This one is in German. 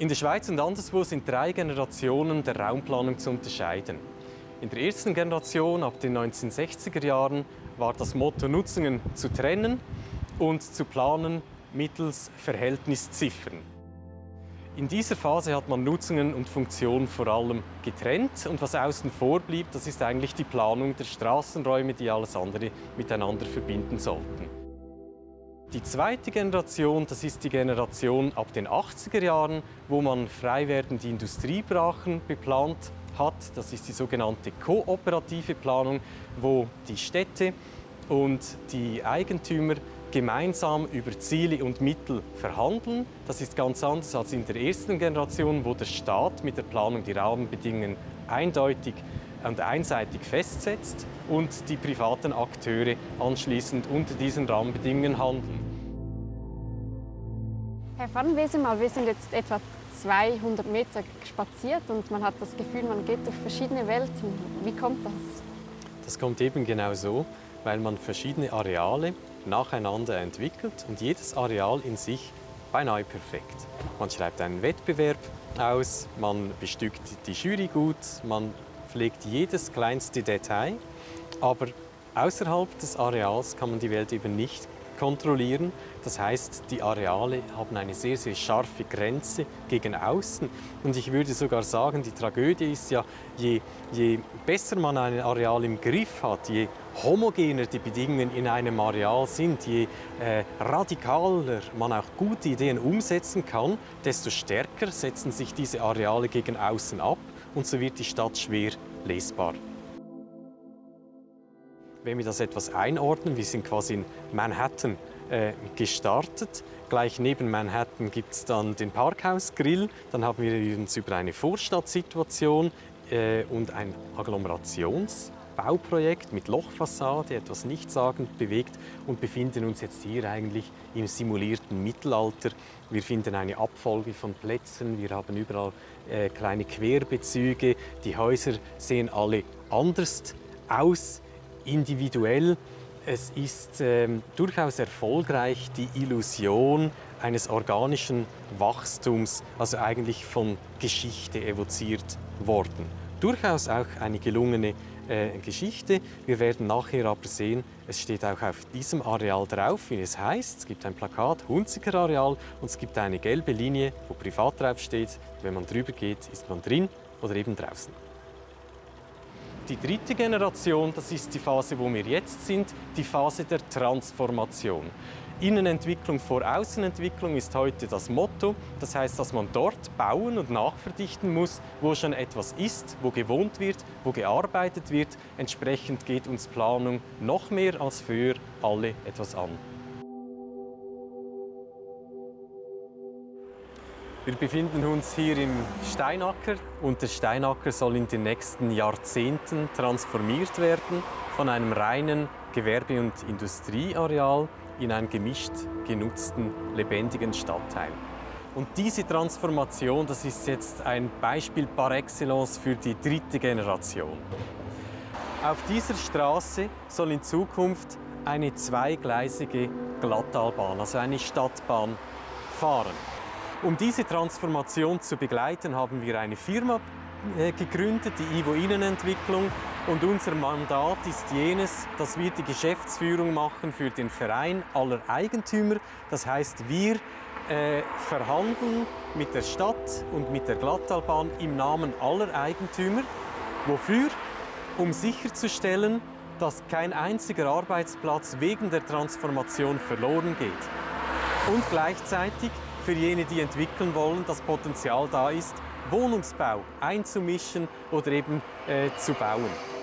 In der Schweiz und anderswo sind drei Generationen der Raumplanung zu unterscheiden. In der ersten Generation ab den 1960er Jahren war das Motto Nutzungen zu trennen und zu planen mittels Verhältnisziffern. In dieser Phase hat man Nutzungen und Funktionen vor allem getrennt und was außen vor blieb, das ist eigentlich die Planung der Straßenräume, die alles andere miteinander verbinden sollten. Die zweite Generation, das ist die Generation ab den 80er Jahren, wo man frei werdende Industriebrachen beplant hat. Das ist die sogenannte kooperative Planung, wo die Städte und die Eigentümer gemeinsam über Ziele und Mittel verhandeln. Das ist ganz anders als in der ersten Generation, wo der Staat mit der Planung die Rahmenbedingungen eindeutig und einseitig festsetzt und die privaten Akteure anschließend unter diesen Rahmenbedingungen handeln. Herr Van Wesemal, wir sind jetzt etwa 200 Meter spaziert und man hat das Gefühl, man geht durch verschiedene Welten. Wie kommt das? Das kommt eben genau so, weil man verschiedene Areale nacheinander entwickelt und jedes Areal in sich beinahe perfekt. Man schreibt einen Wettbewerb aus, man bestückt die Jury gut, man pflegt jedes kleinste Detail, aber außerhalb des Areals kann man die Welt eben nicht kontrollieren. Das heißt, die Areale haben eine sehr, sehr scharfe Grenze gegen außen. Und ich würde sogar sagen, die Tragödie ist ja, je, je besser man ein Areal im Griff hat, je homogener die Bedingungen in einem Areal sind, je äh, radikaler man auch gute Ideen umsetzen kann, desto stärker setzen sich diese Areale gegen außen ab und so wird die Stadt schwer lesbar. Wenn wir das etwas einordnen, wir sind quasi in Manhattan äh, gestartet. Gleich neben Manhattan gibt es dann den Parkhausgrill. Dann haben wir uns über eine Vorstadtsituation äh, und ein Agglomerationsbauprojekt mit Lochfassade etwas nichtssagend bewegt und befinden uns jetzt hier eigentlich im simulierten Mittelalter. Wir finden eine Abfolge von Plätzen, wir haben überall äh, kleine Querbezüge, die Häuser sehen alle anders aus individuell. Es ist ähm, durchaus erfolgreich, die Illusion eines organischen Wachstums, also eigentlich von Geschichte evoziert worden. Durchaus auch eine gelungene äh, Geschichte. Wir werden nachher aber sehen, es steht auch auf diesem Areal drauf, wie es heißt. Es gibt ein Plakat, Hunziker Areal, und es gibt eine gelbe Linie, wo privat drauf steht. Wenn man drüber geht, ist man drin oder eben draußen. Die dritte Generation, das ist die Phase, wo wir jetzt sind, die Phase der Transformation. Innenentwicklung vor Außenentwicklung ist heute das Motto. Das heißt, dass man dort bauen und nachverdichten muss, wo schon etwas ist, wo gewohnt wird, wo gearbeitet wird. Entsprechend geht uns Planung noch mehr als für alle etwas an. Wir befinden uns hier im Steinacker und der Steinacker soll in den nächsten Jahrzehnten transformiert werden von einem reinen Gewerbe- und Industrieareal in einen gemischt genutzten, lebendigen Stadtteil. Und diese Transformation, das ist jetzt ein Beispiel par excellence für die dritte Generation. Auf dieser Straße soll in Zukunft eine zweigleisige Glattalbahn, also eine Stadtbahn, fahren. Um diese Transformation zu begleiten, haben wir eine Firma äh, gegründet, die Ivo Innenentwicklung. Und unser Mandat ist jenes, dass wir die Geschäftsführung machen für den Verein aller Eigentümer. Das heißt, wir äh, verhandeln mit der Stadt und mit der Glattalbahn im Namen aller Eigentümer. Wofür? Um sicherzustellen, dass kein einziger Arbeitsplatz wegen der Transformation verloren geht. Und gleichzeitig für jene, die entwickeln wollen, das Potenzial da ist, Wohnungsbau einzumischen oder eben äh, zu bauen.